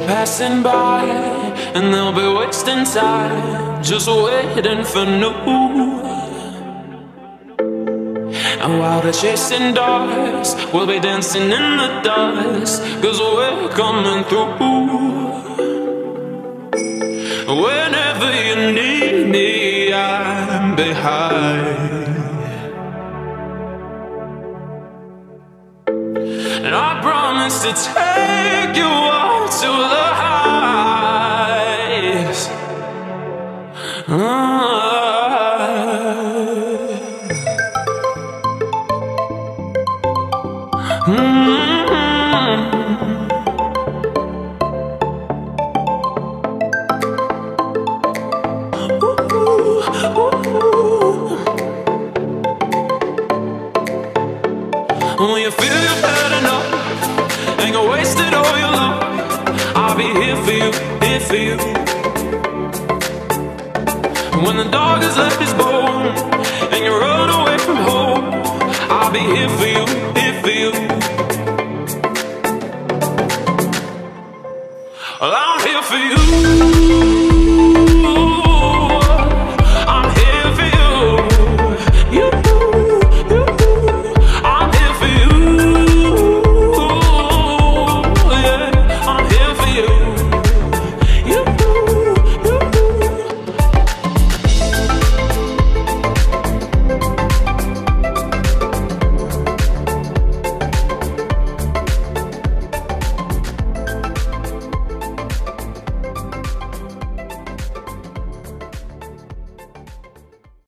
passing by, and they'll be wasting time just waiting for new. And while they're chasing dogs, we'll be dancing in the dust, cause we're coming through. Whenever you need me, I'm behind. And I promise to take you to the heights. Ah. When you feel you've had enough be here for you, here for you. When the dog has left his bone and you run away from home, I'll be here for you, here for you. Well, I'm here for you.